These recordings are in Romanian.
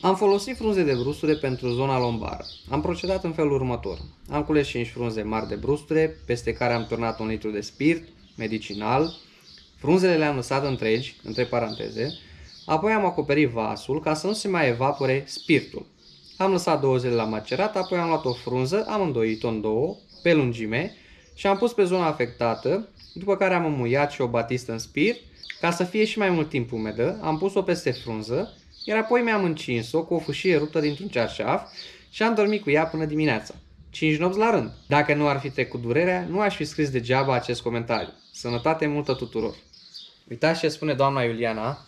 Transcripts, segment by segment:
Am folosit frunze de brusture pentru zona lombară. Am procedat în felul următor. Am cules 5 frunze mari de brusture, peste care am turnat un litru de spirit medicinal. Frunzele le-am lăsat întregi, între paranteze, apoi am acoperit vasul ca să nu se mai evapore spiritul. Am lăsat două zile la macerat, apoi am luat o frunză, am îndoit-o în două, pe lungime, și am pus pe zona afectată, după care am înmuiat și o batistă în spirit, ca să fie și mai mult timp umedă, am pus-o peste frunză, iar apoi mi-am încins-o cu o fâșie ruptă dintr-un cearșaf și am dormit cu ea până dimineața. 5 nopți la rând. Dacă nu ar fi trecut durerea, nu aș fi scris degeaba acest comentariu. Sănătate multă tuturor! Uitați ce spune doamna Iuliana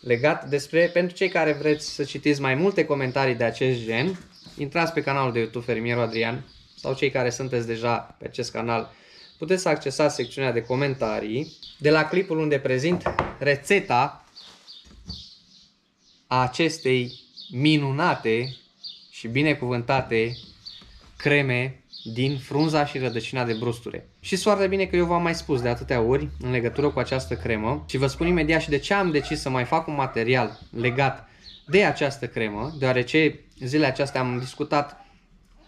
legat despre, pentru cei care vreți să citiți mai multe comentarii de acest gen, intrați pe canalul de YouTube Fermierul Adrian sau cei care sunteți deja pe acest canal, puteți să accesați secțiunea de comentarii de la clipul unde prezint rețeta a acestei minunate și binecuvântate creme din frunza și rădăcina de brusture. Și foarte bine că eu v-am mai spus de atâtea ori în legătură cu această cremă și vă spun imediat și de ce am decis să mai fac un material legat de această cremă, deoarece zilele acestea am discutat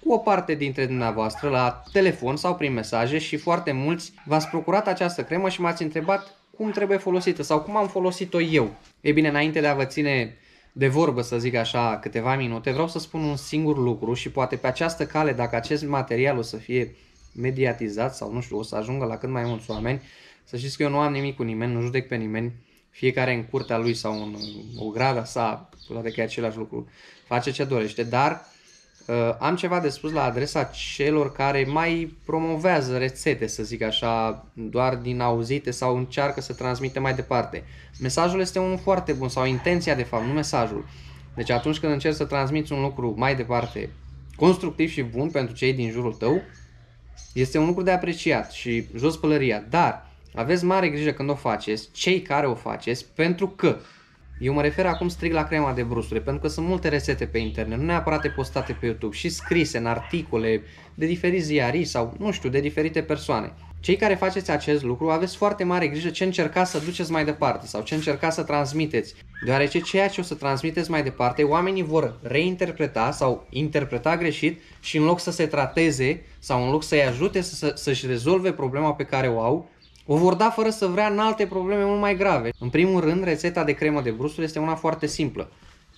cu o parte dintre dumneavoastră la telefon sau prin mesaje și foarte mulți v-ați procurat această cremă și m-ați întrebat cum trebuie folosită sau cum am folosit-o eu. Ei bine, înainte de a vă ține de vorbă, să zic așa, câteva minute, vreau să spun un singur lucru și poate pe această cale, dacă acest material o să fie mediatizat sau nu știu, o să ajungă la cât mai mulți oameni, să știți că eu nu am nimic cu nimeni, nu judec pe nimeni, fiecare în curtea lui sau în o grada sa, poate că e același lucru, face ce dorește, dar uh, am ceva de spus la adresa celor care mai promovează rețete, să zic așa, doar din auzite sau încearcă să transmite mai departe. Mesajul este unul foarte bun sau intenția de fapt, nu mesajul. Deci atunci când încerci să transmiți un lucru mai departe, constructiv și bun pentru cei din jurul tău, este un lucru de apreciat și jos pălăria. Dar aveți mare grijă când o faceți, cei care o faceți, pentru că eu mă refer acum strict la crema de brusture, pentru că sunt multe rețete pe internet, nu neapărat postate pe YouTube, și scrise în articole de diferiți ziariști sau, nu știu, de diferite persoane. Cei care faceți acest lucru aveți foarte mare grijă ce încercați să duceți mai departe sau ce încercați să transmiteți, deoarece ceea ce o să transmiteți mai departe, oamenii vor reinterpreta sau interpreta greșit și în loc să se trateze sau în loc să-i ajute să, să-și rezolve problema pe care o au, o vor da fără să vrea în alte probleme mult mai grave. În primul rând, rețeta de cremă de brusture este una foarte simplă.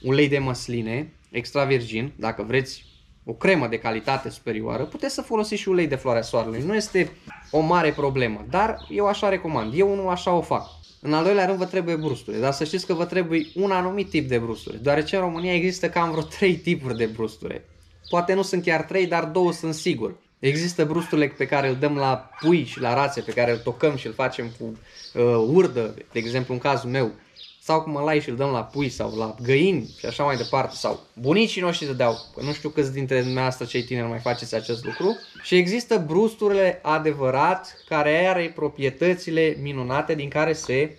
Ulei de măsline, extra virgin, dacă vreți o cremă de calitate superioară, puteți să folosiți și ulei de floarea soarelui. Nu este o mare problemă, dar eu așa recomand. Eu nu așa o fac. În al doilea rând vă trebuie brusturi, dar să știți că vă trebuie un anumit tip de brusturi, deoarece în România există cam vreo 3 tipuri de brusture. Poate nu sunt chiar 3, dar două sunt sigur. Există brusturile pe care îl dăm la pui și la rațe, pe care îl tocăm și îl facem cu uh, urdă, de exemplu în cazul meu, sau cu mălai și îl dăm la pui sau la găini și așa mai departe, sau bunicii noștri dădeau, nu știu câți dintre dumneavoastră cei tineri mai faceți acest lucru, și există brusturile adevărat care are proprietățile minunate din care se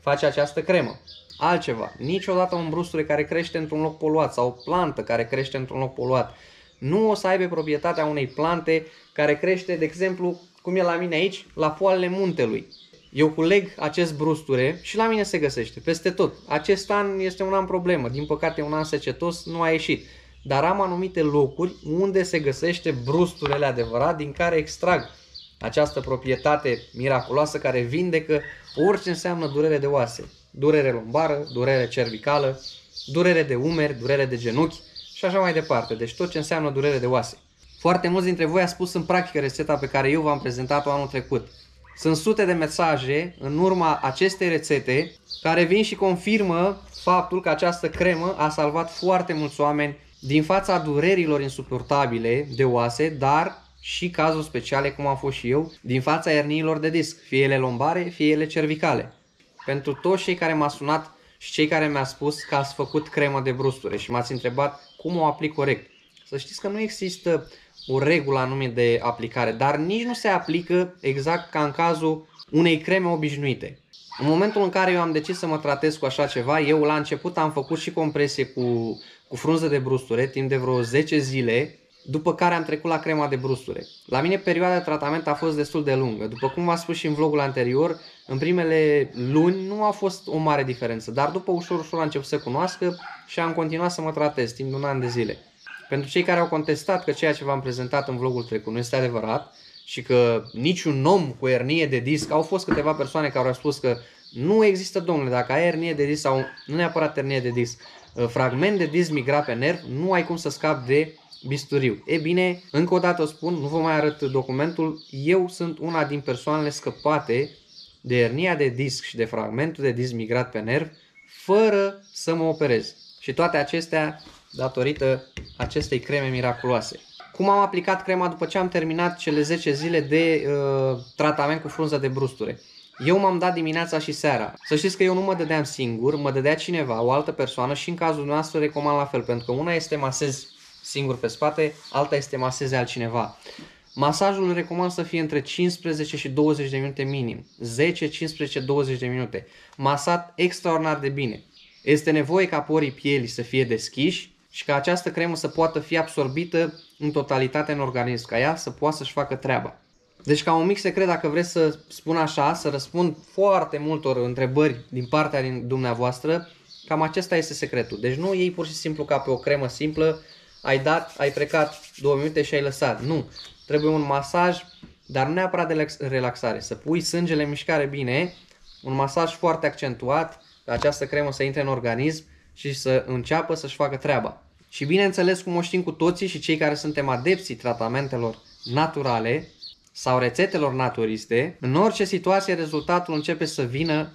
face această cremă. Altceva, niciodată un brusture care crește într-un loc poluat sau o plantă care crește într-un loc poluat nu o să aibă proprietatea unei plante care crește, de exemplu, cum e la mine aici, la poalele muntelui. Eu culeg acest brusture și la mine se găsește, peste tot. Acest an este un an problemă, din păcate un an secetos nu a ieșit. Dar am anumite locuri unde se găsește brusturele adevărat din care extrag această proprietate miraculoasă care vindecă orice înseamnă durere de oase. Durere lombară, durere cervicală, durere de umeri, durere de genunchi și așa mai departe. Deci tot ce înseamnă durere de oase. Foarte mulți dintre voi a spus în practică rețeta pe care eu v-am prezentat-o anul trecut. Sunt sute de mesaje în urma acestei rețete care vin și confirmă faptul că această cremă a salvat foarte mulți oameni din fața durerilor insuportabile de oase, dar și cazuri speciale, cum am fost și eu, din fața erniilor de disc, fie ele lombare, fie ele cervicale. Pentru toți cei care m-au sunat și cei care mi-a spus că ați făcut cremă de brusture și m-ați întrebat cum o aplic corect. Să știți că nu există o regulă anume de aplicare, dar nici nu se aplică exact ca în cazul unei creme obișnuite. În momentul în care eu am decis să mă tratez cu așa ceva, eu la început am făcut și compresie cu, cu frunză de brusture timp de vreo 10 zile după care am trecut la crema de brusture. La mine perioada de tratament a fost destul de lungă. După cum v-am spus și în vlogul anterior, în primele luni nu a fost o mare diferență, dar după ușor, ușor a început să cunoască și am continuat să mă tratez timp de un an de zile. Pentru cei care au contestat că ceea ce v-am prezentat în vlogul trecut nu este adevărat și că niciun om cu ernie de disc, au fost câteva persoane care au spus că nu există, domnule, dacă ai ernie de disc sau nu neapărat ernie de disc, fragment de disc migrat pe nerv, nu ai cum să scapi de bisturiu. E bine, încă o dată o spun, nu vă mai arăt documentul, eu sunt una din persoanele scăpate de hernia de disc și de fragmentul de disc migrat pe nerv, fără să mă operez. Și toate acestea datorită acestei creme miraculoase. Cum am aplicat crema după ce am terminat cele 10 zile de uh, tratament cu frunză de brusture? Eu m-am dat dimineața și seara. Să știți că eu nu mă dădeam singur, mă dădea cineva, o altă persoană și în cazul nostru recomand la fel, pentru că una este masez singur pe spate, alta este maseze altcineva. Masajul îl recomand să fie între 15 și 20 de minute minim. 10, 15, 20 de minute. Masat extraordinar de bine. Este nevoie ca porii pielii să fie deschiși și ca această cremă să poată fi absorbită în totalitate în organism, ca ea să poată să-și facă treaba. Deci ca un mic secret, dacă vreți să spun așa, să răspund foarte multor întrebări din partea din dumneavoastră, cam acesta este secretul. Deci nu iei pur și simplu ca pe o cremă simplă, ai dat, ai plecat două minute și ai lăsat. Nu. Trebuie un masaj, dar nu neapărat de relaxare. Să pui sângele în mișcare bine, un masaj foarte accentuat, această cremă să intre în organism și să înceapă să-și facă treaba. Și bineînțeles, cum o știm cu toții și cei care suntem adepții tratamentelor naturale sau rețetelor naturiste, în orice situație rezultatul începe să vină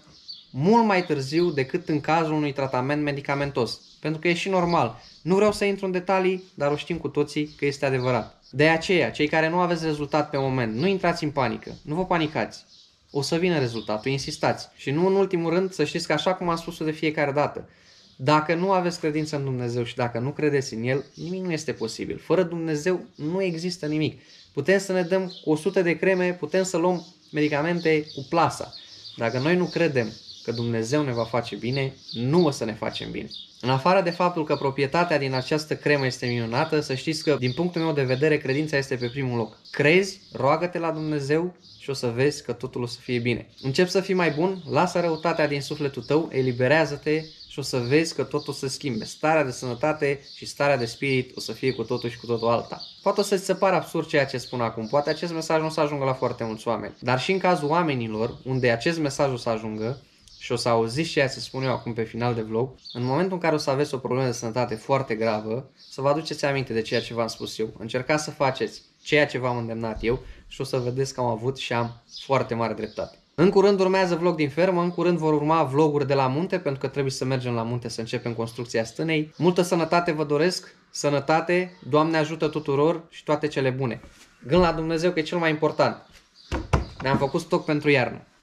mult mai târziu decât în cazul unui tratament medicamentos. Pentru că e și normal. Nu vreau să intru în detalii, dar o știm cu toții că este adevărat. De aceea, cei care nu aveți rezultat pe moment, nu intrați în panică, nu vă panicați. O să vină rezultatul, insistați. Și nu în ultimul rând să știți că așa cum am spus de fiecare dată, dacă nu aveți credință în Dumnezeu și dacă nu credeți în El, nimic nu este posibil. Fără Dumnezeu nu există nimic. Putem să ne dăm cu 100 de creme, putem să luăm medicamente cu plasa. Dacă noi nu credem că Dumnezeu ne va face bine, nu o să ne facem bine. În afară de faptul că proprietatea din această cremă este minunată, să știți că, din punctul meu de vedere, credința este pe primul loc. Crezi, roagă-te la Dumnezeu și o să vezi că totul o să fie bine. Încep să fii mai bun, lasă răutatea din sufletul tău, eliberează-te și o să vezi că totul o să schimbe. Starea de sănătate și starea de spirit o să fie cu totul și cu totul alta. Poate o să-ți se pară absurd ceea ce spun acum, poate acest mesaj nu o să ajungă la foarte mulți oameni, dar și în cazul oamenilor unde acest mesaj o să ajungă, și o să auziți ceea ce spun eu acum pe final de vlog, în momentul în care o să aveți o problemă de sănătate foarte gravă, să vă aduceți aminte de ceea ce v-am spus eu. Încercați să faceți ceea ce v-am îndemnat eu și o să vedeți că am avut și am foarte mare dreptate. În curând urmează vlog din fermă, în curând vor urma vloguri de la munte, pentru că trebuie să mergem la munte să începem construcția stânei. Multă sănătate vă doresc, sănătate, Doamne ajută tuturor și toate cele bune. Gând la Dumnezeu că e cel mai important. Ne-am făcut stoc pentru iarnă.